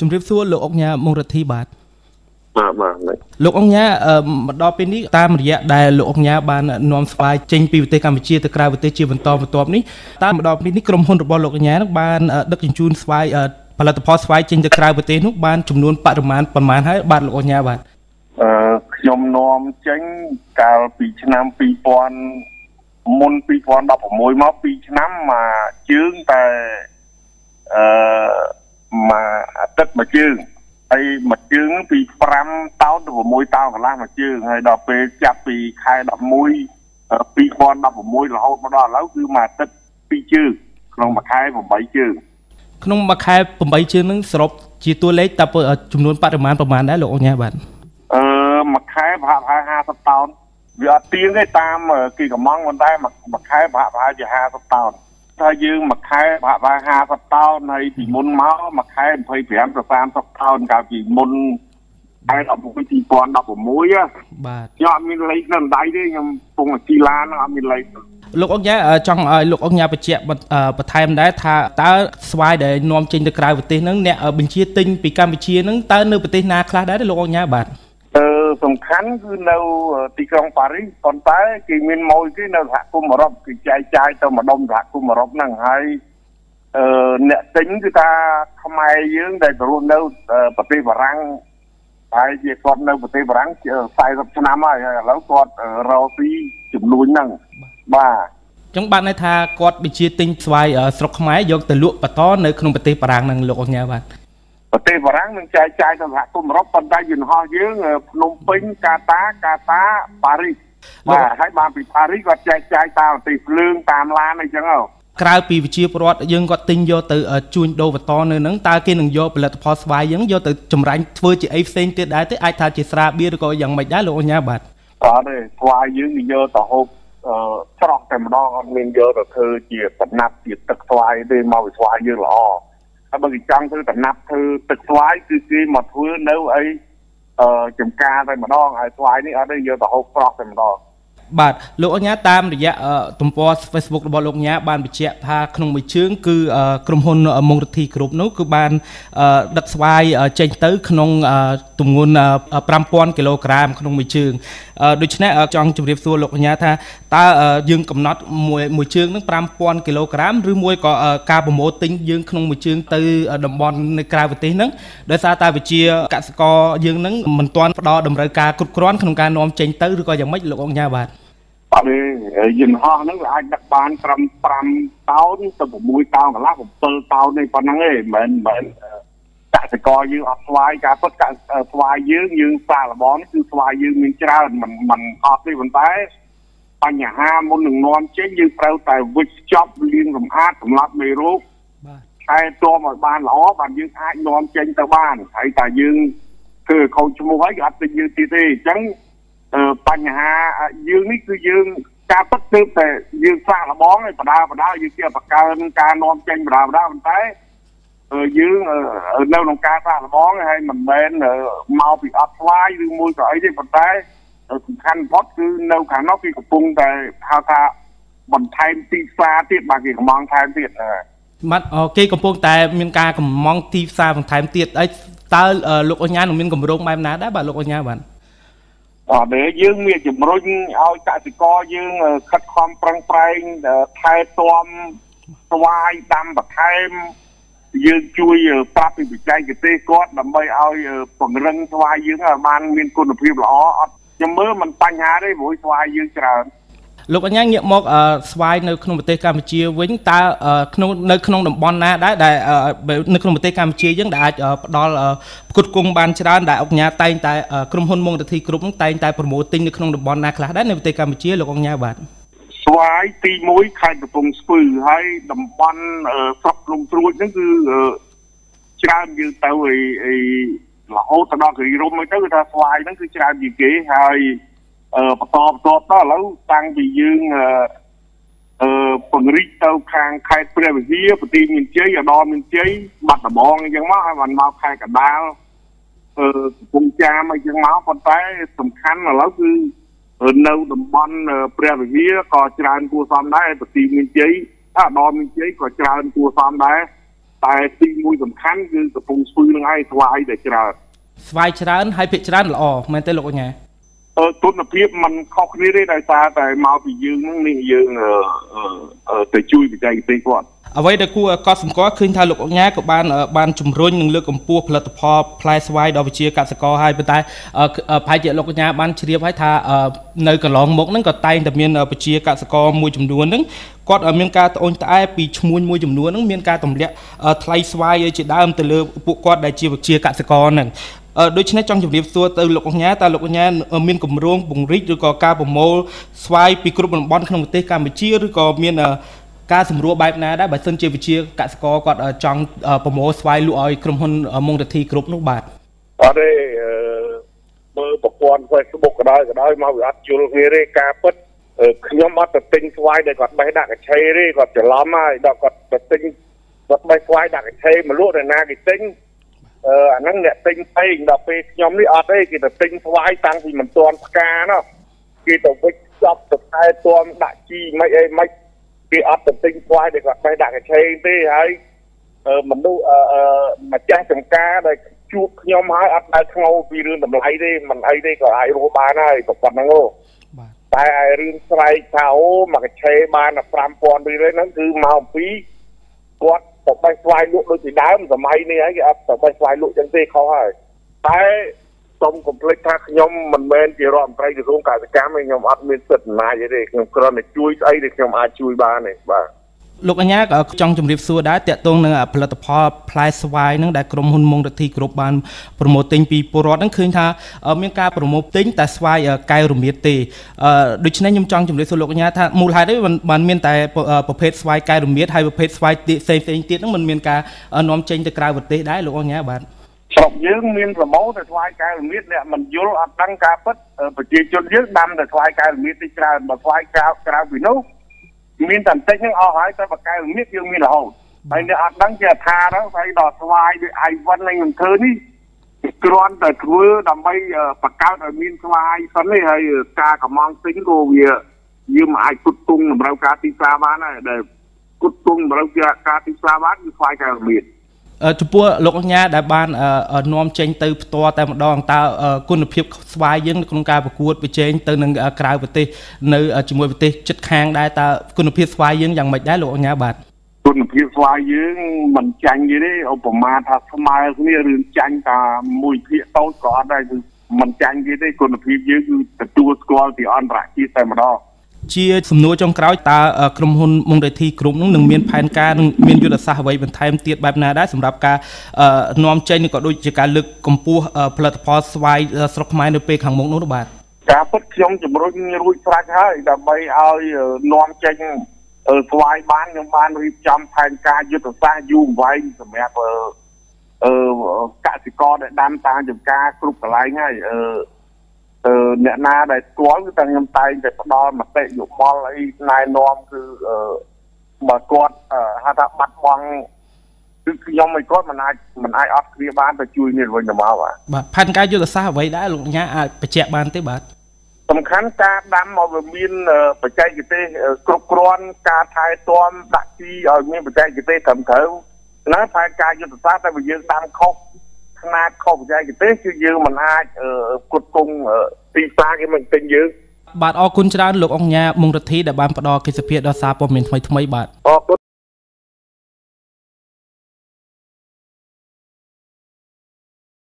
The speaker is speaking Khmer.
ជំរាបសួរលោកអុកញ៉ាមុងរទ្ធីបាទបាទបាទលោកអង្គញាមកដល់ពេលនេះតាមរយៈដែលលោកអង្គញាបាននាំស្វាយចេញពីប្រទេសកម្ពុជាទៅក្រៅប្រទេសជាបន្តបន្ទាប់នេះតាមមកដល់ពេលនេះក្រុមហ៊ុនរបស់លោកអង្គញានឹងបានដឹកជញ្ជូនស្វាយផលិតផលស្វាយចេញទៅក្រៅប្រទេសនោះបានចំនួនបរិមាណប៉ុន្មានហើយបាទលោកអង្គញាបាទអឺខ្ញុំនាំចេញកាលពីឆ្នាំ2000មុន2016មក2ឆ្នាំមកជើងតែអឺ មួយអាទិត្យមួយជើងហើយមួយជើងពី5តោនទៅ6តោនកន្លះមួយជើងហើយដល់ពេលចាប់ពីខែ11 2016រហូតមកដល់ឥឡូវគឺមួយអាទិត្យ2ជើងក្នុងមួយខែ8ជើងក្នុងមួយខែ8ជើងហ្នឹងសរុបជាតួលេខតើចំនួនបរិមាណប្រមាណដែរលោកអញ្ញាបាទអឺមួយខែប្រហែល50តោនវាអត់ទៀងទេតាមគេកំងប៉ុន្តែមួយខែប្រហែលជា50តោន ថាយើងមួយខែប្រហែល50តោនហើយពីមុនមកមួយខែ25ទៅ30តោនកាលពីមុនខែ16 2016បាទខ្ញុំអត់មានលេខនៅដៃទេខ្ញុំពងជីឡានអត់មានលេខលោកអង្គញាចង់ឲ្យលោកអង្គញាបញ្ជាក់បន្ថែមដែរថាតើស្វាយដែលនាំចេញទៅក្រៅប្រទេសហ្នឹងអ្នកបញ្ជាទិញពីកម្ពុជាហ្នឹងតើនៅប្រទេសណាខ្លះដែរលោកអង្គញាបាទសំ ខាន់គឺនៅទីក្រុងប៉ារីសប៉ុន្តែគេមានម៉ួយគេនៅសហគមន៍អឺរ៉ុបគេចែកចាយទៅម្ដុំសហគមន៍អឺរ៉ុបហ្នឹងហើយអឺអ្នកទិញគឺថាខ្មែរយើងដែលរស់នៅប្រទេសបារាំងហើយជាគាត់នៅប្រទេសបារាំង40ឆ្នាំហើយឥឡូវគាត់រកពីចំនួនហ្នឹងបាទចឹងបានន័យថាគាត់បញ្ជាទិញស្វាយស្រុកខ្មែរយកទៅលក់បន្តនៅក្នុងប្រទេសបារាំងហ្នឹងលោកអញ្ញាបាទ ប្រទេសបារាំងនឹងចែកចាយទៅសហគមន៍អឺរ៉ុបប៉ុន្តែយន្តហោះយើងភ្នំពេញកាតាកាតាប៉ារីសបាទហើយបានពីប៉ារីសគាត់ចែកចាយតាមប្រទេសភ្លើងតាមឡានអីចឹងហ៎ក្រៅពីវិជាពលរដ្ឋយើងគាត់ទិញយកទៅជួញដូរបន្តនៅហ្នឹងតើគេនឹងយកផលិតផលស្វាយយើងយកទៅចម្រាញ់ធ្វើជាអីផ្សេងទៀតដែរទេអាចថាជាស្រាបៀរឬក៏យ៉ាងម៉េចដែរលោកអញ្ញាបាទអត់ទេស្វាយយើងនិយាយទៅហូបស្រស់តែម្ដងអត់មានយកទៅធ្វើជាដំណាប់ជាទឹកស្វាយទេមកវិស្វាយយើងល្អ ហើយបើគេចង់ធ្វើដំណាប់ធ្វើទឹកស្វាយគឺគេមកធ្វើនៅអីអឺចំការតែម្ដងហើយស្វាយនេះអត់ទេយកទៅហូបស្រស់តែម្ដង បាទលោកអញ្ញាតាមរយៈទំព័រ Facebook របស់លោកញ៉ាបានបញ្ជាក់ថាក្នុងមួយជើងគឺក្រុមហ៊ុនមងរទ្ធីគ្រប់នោះគឺបានដឹកស្វាយចេញទៅក្នុងទម្ងន់5000គីឡូក្រាមក្នុងមួយជើងដូច្នេះចង់ជម្រាបសួរលោកកញ្ញាថាតើយើងកំណត់មួយមួយជើងនឹង5000គីឡូក្រាមឬមួយក៏ការប្រមូលទិញយើងក្នុងមួយជើងទៅតំបន់នៅក្រៅប្រទេសហ្នឹងដោយសារតែវិជាកសិករយើងហ្នឹងមិនទាន់ផ្ដល់តម្រូវការគ្រប់គ្រាន់ក្នុងការនាំចេញទៅឬក៏យ៉ាងម៉េចលោកអង្គញាបាទ បាទយន្តហោះហ្នឹងវាអាចដឹកបានត្រឹម5តោនទៅ6តោនកន្លះ7តោននេះប៉ុណ្ណឹងឯងមិនមែនកសិករយើងអត់ស្វាយការពិតកស្វាយយើងយើងសាឡបងគឺស្វាយយើងមានច្រើនមិនមិនអត់ទេប៉ុន្តែបញ្ហាមុននឹងនាំចេញយើងត្រូវតែវិចខ្ចប់លាងសម្អាតសម្លាប់មេរោគបាទតែទាមឲ្យបានល្អបានយើងអាចនាំចេញទៅបានហើយតែយើងធ្វើខូចឈ្មោះហើយគេអត់ទិញយើងទៀតទេអញ្ចឹង បញ្ហាយើងនេះគឺយើងការពិតគឺតែយើងសាកល្បងឲ្យបដាបដាយើងជាបកើនការនាំចេញបដាបដាប៉ុន្តែយើងនៅក្នុងការសាកល្បងហើយមិនមែនមកពីអត់ស្វាយឬមួយក៏អីទេប៉ុន្តែសំខាន់បំផុតគឺនៅខាងនោះគេកំពុងតែហៅថាបន្ថែមទីផ្សារទៀតបាទគេកំងថែមទៀតបាទគេកំពុងតែមានការកំងទីផ្សារបន្ថែមទៀតហើយតើលោកអញ្ញានឹងមានកម្រងបែបណាដែរបាទលោកអញ្ញាបាទ អត់ទេយើងមានជំរុញឲ្យកសិករយើងខិតខំប្រឹងប្រែងថែទាំស្វាយដាំបន្ថែមយើងជួយប្រាប់ពីបច្ចេកទេសគាត់ដើម្បីឲ្យពង្រឹងស្វាយយើងឲ្យបានមានគុណភាពល្អអត់ខ្ញុំមើលមិនបញ្ហាទេព្រោះស្វាយយើងច្រើន លោកអញ្ញាងាកមកស្វាយនៅក្នុងប្រទេសកម្ពុជាវិញតើក្នុងនៅក្នុងតំបន់ណាដែរដែលនៅក្នុងប្រទេសកម្ពុជាយើងដែលអាចផ្ដល់ផ្គត់ផ្គង់បានច្រើនដែលអង្គការតែងតែក្រុមហ៊ុនមងរទ្ធីគ្រប់តែងតែប្រមូលទិញនៅក្នុងតំបន់ណាខ្លះដែរនៅប្រទេសកម្ពុជាលោកអង្គការបាទស្វាយទី1ខេត្តកំពង់ស្ពឺហើយតំបន់ស្រុកភ្នំត្រួយហ្នឹងគឺច្រើនយើងទៅអីរហូតទៅដល់គិរីរំទៅគឺថាស្វាយហ្នឹងគឺច្រើនជាងគេហើយ បន្តបន្តទៅឥឡូវតាំងពីយើងអឺពង្រីកទៅខាងខេត្តព្រះវិហារប្រទីមានជ័យឧត្តរមានជ័យបាត់ដំបងអញ្ចឹងមកហើយបានមកខេត្តកណ្ដាលអឺកំពង់ចាមអញ្ចឹងមកប៉ុន្តែសំខាន់ឥឡូវគឺនៅតំបន់ព្រះវិហារក៏ច្រើនគួរសមដែរប្រទីមានជ័យឧត្តរមានជ័យក៏ច្រើនគួរសមដែរតែទីមួយសំខាន់គឺកំពង់ស្ពឺនឹងឯងស្វាយតែច្រើនស្វាយច្រើនហើយភាគច្រើនល្អមែនទេលោកអញ្ញាអឺ ទុនភាពมันខុសគ្នាទេដោយសារតែមកពីយើងហ្នឹងនេះយើងទៅជួយបច្ចេកទេសគាត់អ្វីដែលគួរកត់សម្គាល់ឃើញថាលោកអញ្ញាក៏បានបានជំរុញនិងលើកកម្ពស់ផលិតផលផ្លែស្វាយដល់វិជាកសិករហើយប៉ុន្តែប្រហែលជាលោកអញ្ញាបានជ្រាបហើយថានៅកន្លងមកហ្នឹងក៏តែងតែមានវិជាកសិករមួយចំនួនហ្នឹងគាត់មានការត្អូញត្អែពីឈ្មួញមួយចំនួនហ្នឹងមានការទម្លាក់ថ្លៃស្វាយជាដើមទៅលើពួកគាត់ដែលជាវិជាកសិករហ្នឹង ដូច្នេះចង់ជម្រាបសួរទៅលោកអញ្ញាតើលោកអញ្ញាមានគម្រោងពង្រីកឬក៏ការប្រមូលស្វាយពីគ្រប់តំបន់ក្នុងប្រទេសកម្ពុជាឬក៏មានការសម្រួលបែបណាដែរបើសិនជាវិជាកសិករគាត់ចង់ប្រមូលស្វ័យលក់ឲ្យក្រុមហ៊ុនមុងរទ្ធីគ្រប់នោះបាទអត់ទេមើលប្រព័ន្ធ Facebook ក៏ដោយក៏ដោយមកវាអត់ជល់គ្នាទេការពិតខ្ញុំអត់ទៅទិញស្វាយដែលគាត់បេះដាក់កញ្ឆេទេគាត់ច្រឡំហើយដល់គាត់ទៅទិញគាត់បេះស្វាយដាក់កញ្ឆេមកលក់ទៅណាគេទិញ អឺអាហ្នឹងអ្នកទិញពេកដល់ពេលខ្ញុំនេះអត់ទេគេទៅទិញស្វាយតាំងពីមិនទាន់ផ្កាណោះគេទៅវិចចប់ទៅតែទាំដាក់ជីមិនអីមិនគេអត់ទៅទិញស្វាយដែលគាត់បេះដាក់កញ្ឆេងទេហើយមនុស្សម្ចាស់ចំការដែលជួបខ្ញុំហើយអត់ដែលខ្ងោពីរឿងតម្លៃទេមិនអីទេក៏អាចរស់បានហើយក៏ប៉ុណ្្នឹងហ៎បាទតែឯរឿងស្រែកថាអូមួយកញ្ឆេបាន5000រៀលហ្នឹងគឺមកអំពីគាត់ ទៅបេះស្វាយលក់ដូចពីដើមសម័យនេះហើយគេអត់ទៅបេះស្វាយលក់ចឹងទេខុសហើយតែសូមកុំភ្លេចថាខ្ញុំមិនមែនជារដ្ឋមន្ត្រីក្រសួងកសិកម្មទេខ្ញុំអត់មានសិទ្ធិអំណាចទេខ្ញុំគ្រាន់តែជួយស្អីដែលខ្ញុំអាចជួយបានទេបាទ លោកអញ្ញាក៏ចង់ជម្រាបសួរដែរតកតងនឹងផលិតផលផ្លែស្វាយហ្នឹងដែលក្រុមហ៊ុនមុងរទ្ធីគ្រប់បានប្រមូលទិញពីពលរដ្ឋហ្នឹងឃើញថាមានការប្រមូលទិញតែស្វាយកែវរមៀតទេដូច្នេះខ្ញុំចង់ជម្រាបសួរលោកអញ្ញាថាមូលហេតុអីបានមានតែប្រភេទស្វាយកែវរមៀតហើយប្រភេទស្វាយផ្សេងផ្សេងទៀតហ្នឹងมันមានការនាំចេញទៅក្រៅប្រទេសដែរលោកអញ្ញាបាទស្រុកយើងមានប្រមូលតែថ្វាយកែវរមៀតអ្នកមិនយល់អត់ដឹងការពិតប្រជាជនយើងដាំតែថ្វាយកែវរមៀតទីច្រើនបើថ្វាយក្រៅក្រៅពីនោះ មានតែបន្តិចហ្នឹងអស់ហើយតែបកែវរមៀតយើងមានរហូតហើយអ្នកអត់ដឹងជាថាទៅហើយដល់ស្វាយដូចអៃវិននឹងមិនធ្វើនេះគ្រាន់តែធ្វើដើម្បីបង្កើតឲ្យមានស្វាយសិននេះហើយការកំងទិញក៏វាយើងមិនអាចគុតគង់តម្រូវការទីផ្សារបានដែរដែលគុតគង់តម្រូវការទីផ្សារបានគឺស្វាយកែវរមៀត ចំពោះលោកអញ្ញាដែលបាននាំចេញទៅផ្ទាល់តែម្ដងតើគុណភាពស្វាយយើងក្នុងការប្រកួតប្រជែងទៅនឹងក្រៅប្រទេសនៅជាមួយប្រទេសជិតខាងដែរតើគុណភាពស្វាយយើងយ៉ាងម៉េចដែរលោកអញ្ញាបាទគុណភាពស្វាយយើងមិនចាញ់ទេឧបមាថាស្មើគ្នារឿងចាញ់តាមួយភាគតូចក៏អត់ដែរគឺមិនចាញ់ទេគុណភាពយើងគឺទទួលស្គាល់ពីអន្តរជាតិតែម្ដង ជាសំណួរចុងក្រោយតើក្រុមហ៊ុនមុងរេធីគ្រប់នោះនឹងមានផែនការនឹងមានយុទ្ធសាស្ត្រអ្វីបន្ថែមទៀតបែបណាដែរសម្រាប់ការនាំចេញក៏ដូចជាការលើកកម្ពស់ផលិតផលស្វាយស្រុកខ្មែរនៅពេលខាងមុខនោះបាទការពិតខ្ញុំជំរុញរួចស្រេចហើយដើម្បីឲ្យនាំចេញស្វាយបានខ្ញុំបានរៀបចំផែនការយុទ្ធសាស្ត្រយូរអង្វែងសម្រាប់អឺកសិករដែលដាំតាមចំការគ្រប់កន្លែងហើយអឺ អ្នកណាដែលស្គាល់គឺតែខ្ញុំតែងតែផ្ដល់មតិយោបល់អីណែនាំគឺបើគាត់ហៅថាបាត់បង់គឺខ្ញុំមិនគាត់មិនអាចមិនអាចអត់គ្រាបានទៅជួយនេះវិញទៅមកបាទបាទផែនការយុទ្ធសាស្ត្រអ្វីដែរលោកញ៉ាអាចបញ្ជាក់បានទេបាទសំខាន់ការដាំមកវាមានបច្ចេកទេសគ្រប់គ្រាន់ការថែទាំដាក់ជីឲ្យមានបច្ចេកទេសត្រឹមត្រូវណាផែនការយុទ្ធសាស្ត្រតែបើយើងដាំខុសខ្នា តខុសបច្ចេកទេសគឺយើងមិនអាចគុតគង់ទីផ្សារគេមិនទិញយើងបាទអរគុណច្រើនលោកអង្គញាមុងរទ្ធីដែលបានផ្ដល់កិច្ចសភាដល់សារព័ត៌មានថ្មីថ្មីបាទអរគុណ